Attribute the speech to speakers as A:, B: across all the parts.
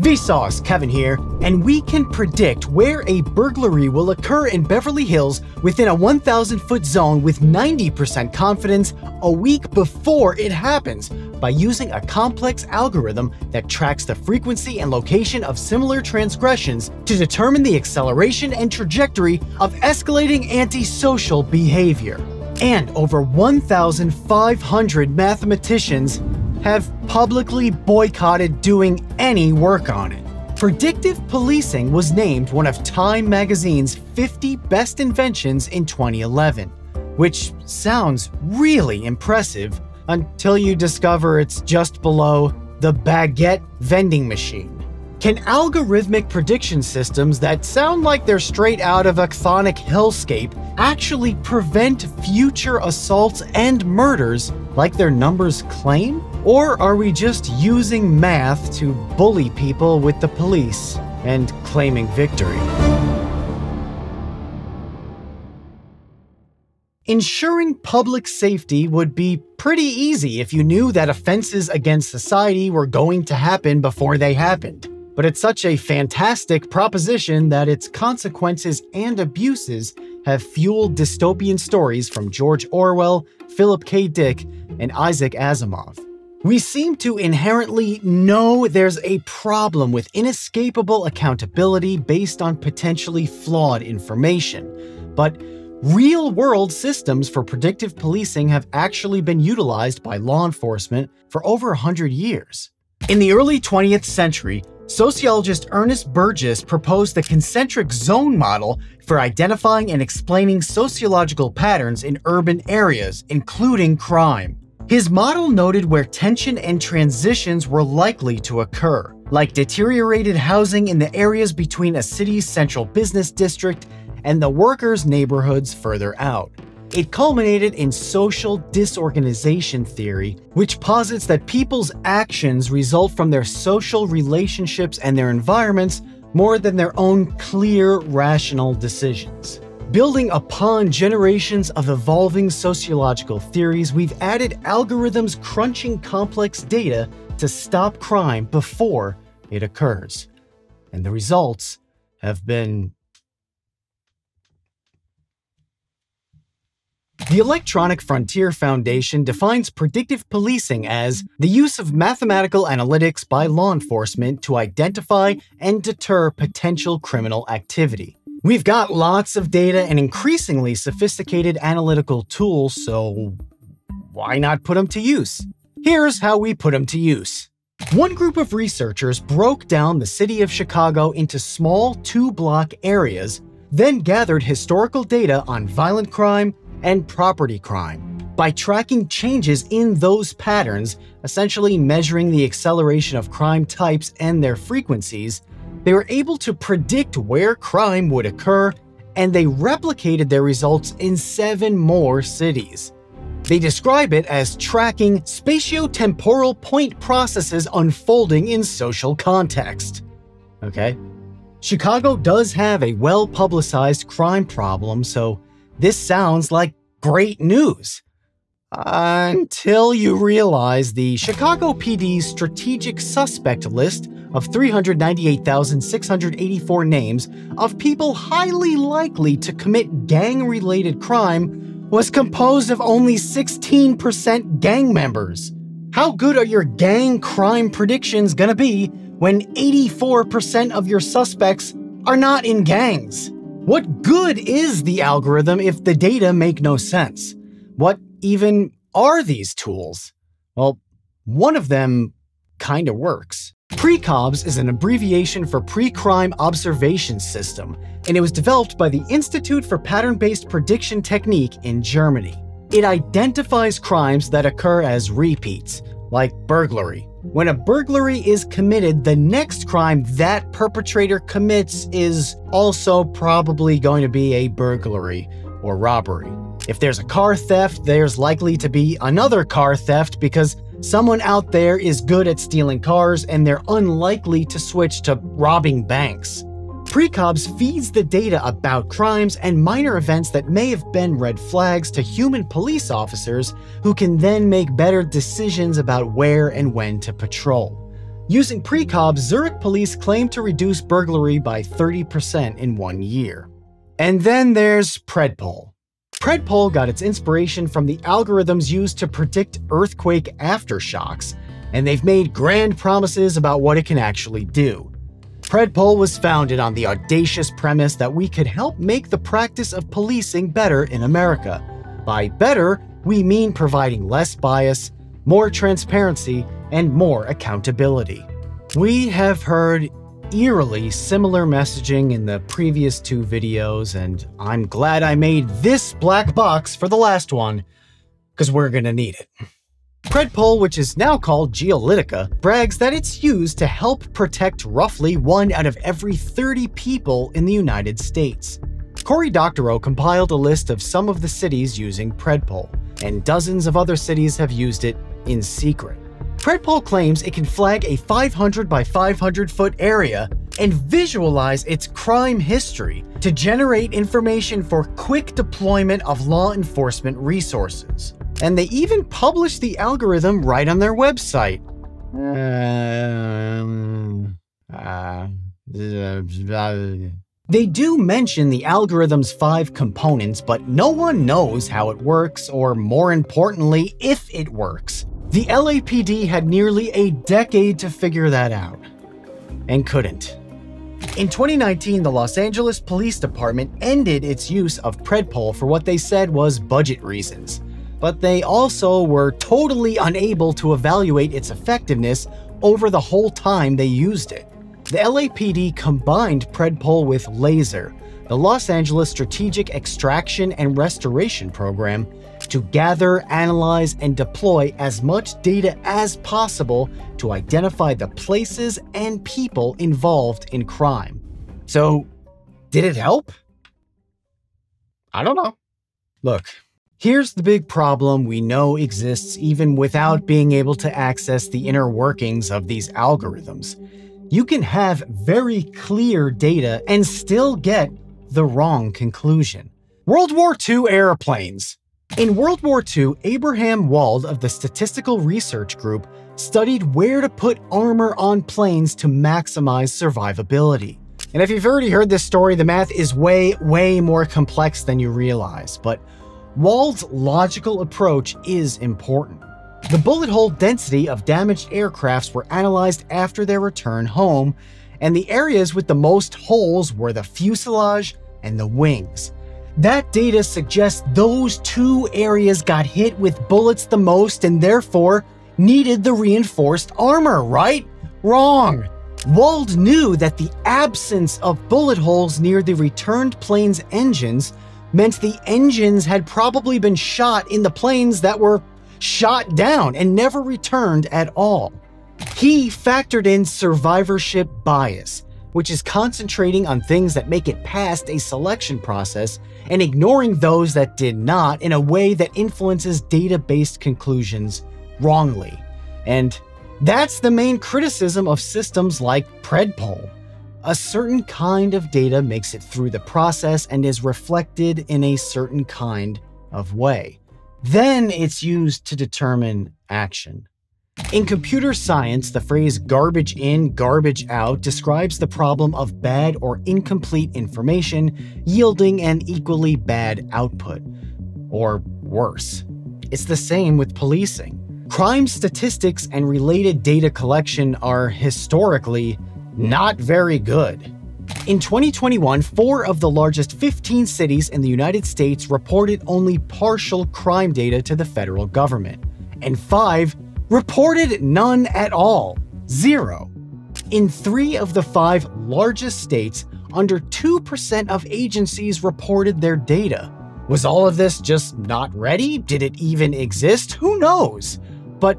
A: Vsauce, Kevin here, and we can predict where a burglary will occur in Beverly Hills within a 1,000 foot zone with 90% confidence a week before it happens by using a complex algorithm that tracks the frequency and location of similar transgressions to determine the acceleration and trajectory of escalating antisocial behavior. And over 1,500 mathematicians have publicly boycotted doing any work on it. Predictive policing was named one of Time magazine's 50 best inventions in 2011, which sounds really impressive until you discover it's just below the baguette vending machine. Can algorithmic prediction systems that sound like they're straight out of a chthonic hellscape actually prevent future assaults and murders like their numbers claim? Or are we just using math to bully people with the police and claiming victory? Ensuring public safety would be pretty easy if you knew that offenses against society were going to happen before they happened but it's such a fantastic proposition that its consequences and abuses have fueled dystopian stories from George Orwell, Philip K. Dick, and Isaac Asimov. We seem to inherently know there's a problem with inescapable accountability based on potentially flawed information, but real world systems for predictive policing have actually been utilized by law enforcement for over 100 years. In the early 20th century, Sociologist Ernest Burgess proposed the concentric zone model for identifying and explaining sociological patterns in urban areas, including crime. His model noted where tension and transitions were likely to occur, like deteriorated housing in the areas between a city's central business district and the workers' neighborhoods further out. It culminated in social disorganization theory, which posits that people's actions result from their social relationships and their environments more than their own clear, rational decisions. Building upon generations of evolving sociological theories, we've added algorithms crunching complex data to stop crime before it occurs. And the results have been The Electronic Frontier Foundation defines predictive policing as the use of mathematical analytics by law enforcement to identify and deter potential criminal activity. We've got lots of data and increasingly sophisticated analytical tools, so why not put them to use? Here's how we put them to use. One group of researchers broke down the city of Chicago into small two block areas, then gathered historical data on violent crime, and property crime. By tracking changes in those patterns, essentially measuring the acceleration of crime types and their frequencies, they were able to predict where crime would occur, and they replicated their results in seven more cities. They describe it as tracking spatiotemporal point processes unfolding in social context. Okay? Chicago does have a well publicized crime problem, so this sounds like great news. Until you realize the Chicago PD's strategic suspect list of 398,684 names of people highly likely to commit gang related crime was composed of only 16% gang members. How good are your gang crime predictions gonna be when 84% of your suspects are not in gangs? What good is the algorithm if the data make no sense? What even are these tools? Well, one of them kinda works. PreCOBS is an abbreviation for Pre-Crime Observation System, and it was developed by the Institute for Pattern-Based Prediction Technique in Germany. It identifies crimes that occur as repeats, like burglary, when a burglary is committed, the next crime that perpetrator commits is also probably going to be a burglary or robbery. If there's a car theft, there's likely to be another car theft because someone out there is good at stealing cars and they're unlikely to switch to robbing banks. PreCOBS feeds the data about crimes and minor events that may have been red flags to human police officers who can then make better decisions about where and when to patrol. Using PreCOBS, Zurich police claim to reduce burglary by 30% in one year. And then there's Predpol. Predpol got its inspiration from the algorithms used to predict earthquake aftershocks, and they've made grand promises about what it can actually do. Predpol was founded on the audacious premise that we could help make the practice of policing better in America. By better, we mean providing less bias, more transparency, and more accountability. We have heard eerily similar messaging in the previous two videos, and I'm glad I made this black box for the last one, because we're gonna need it. Predpol, which is now called Geolytica, brags that it's used to help protect roughly one out of every 30 people in the United States. Cory Doctorow compiled a list of some of the cities using Predpol, and dozens of other cities have used it in secret. Predpol claims it can flag a 500 by 500 foot area and visualize its crime history to generate information for quick deployment of law enforcement resources. And they even publish the algorithm right on their website. Um, they do mention the algorithm's five components, but no one knows how it works, or more importantly, if it works. The LAPD had nearly a decade to figure that out, and couldn't. In 2019, the Los Angeles Police Department ended its use of Predpol for what they said was budget reasons, but they also were totally unable to evaluate its effectiveness over the whole time they used it. The LAPD combined Predpol with LASER, the Los Angeles Strategic Extraction and Restoration Program, to gather, analyze, and deploy as much data as possible to identify the places and people involved in crime. So, did it help? I don't know. Look, here's the big problem we know exists even without being able to access the inner workings of these algorithms. You can have very clear data and still get the wrong conclusion. World War II airplanes. In World War II, Abraham Wald of the Statistical Research Group studied where to put armor on planes to maximize survivability. And if you've already heard this story, the math is way, way more complex than you realize, but Wald's logical approach is important. The bullet hole density of damaged aircrafts were analyzed after their return home, and the areas with the most holes were the fuselage and the wings. That data suggests those two areas got hit with bullets the most and therefore needed the reinforced armor, right? Wrong. Wald knew that the absence of bullet holes near the returned plane's engines meant the engines had probably been shot in the planes that were shot down and never returned at all. He factored in survivorship bias, which is concentrating on things that make it past a selection process and ignoring those that did not in a way that influences data based conclusions wrongly. And that's the main criticism of systems like Predpol. A certain kind of data makes it through the process and is reflected in a certain kind of way. Then it's used to determine action. In computer science, the phrase garbage in, garbage out describes the problem of bad or incomplete information yielding an equally bad output. Or worse. It's the same with policing. Crime statistics and related data collection are historically not very good. In 2021, four of the largest 15 cities in the United States reported only partial crime data to the federal government, and five reported none at all. Zero. In three of the five largest states, under 2% of agencies reported their data. Was all of this just not ready? Did it even exist? Who knows? But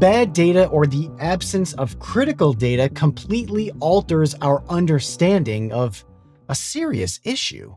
A: bad data or the absence of critical data completely alters our understanding of a serious issue.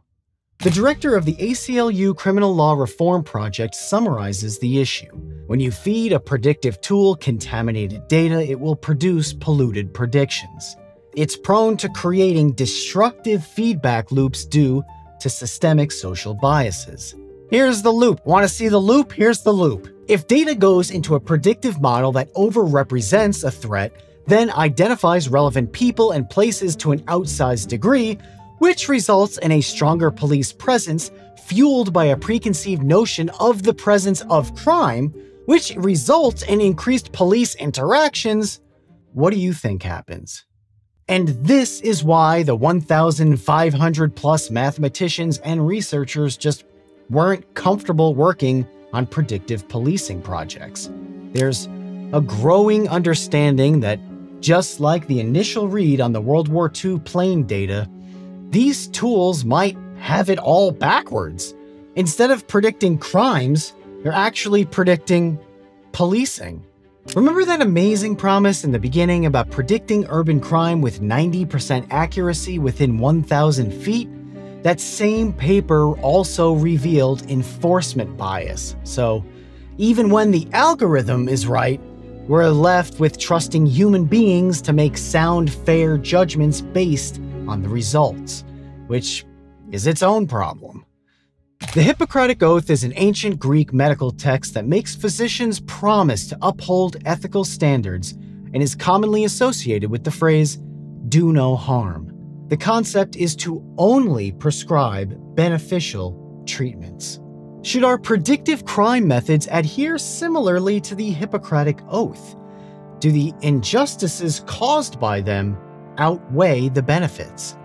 A: The director of the ACLU Criminal Law Reform Project summarizes the issue. When you feed a predictive tool contaminated data, it will produce polluted predictions. It's prone to creating destructive feedback loops due to systemic social biases. Here's the loop. Want to see the loop? Here's the loop. If data goes into a predictive model that overrepresents a threat, then identifies relevant people and places to an outsized degree, which results in a stronger police presence fueled by a preconceived notion of the presence of crime, which results in increased police interactions. What do you think happens? And this is why the 1,500 plus mathematicians and researchers just weren't comfortable working on predictive policing projects. There's a growing understanding that, just like the initial read on the World War II plane data, these tools might have it all backwards. Instead of predicting crimes, they're actually predicting policing. Remember that amazing promise in the beginning about predicting urban crime with 90% accuracy within 1,000 feet? That same paper also revealed enforcement bias. So, even when the algorithm is right, we're left with trusting human beings to make sound, fair judgments based on the results, which is its own problem. The Hippocratic Oath is an ancient Greek medical text that makes physicians promise to uphold ethical standards and is commonly associated with the phrase, do no harm. The concept is to only prescribe beneficial treatments. Should our predictive crime methods adhere similarly to the Hippocratic Oath? Do the injustices caused by them outweigh the benefits?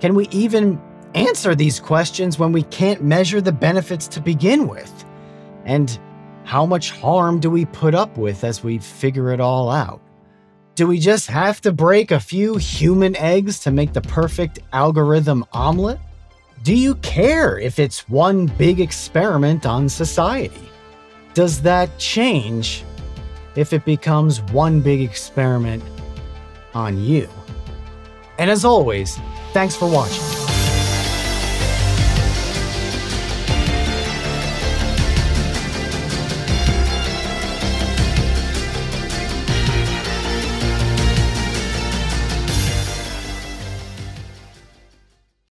A: Can we even answer these questions when we can't measure the benefits to begin with? And how much harm do we put up with as we figure it all out? Do we just have to break a few human eggs to make the perfect algorithm omelet? Do you care if it's one big experiment on society? Does that change if it becomes one big experiment on you? And as always, thanks for watching.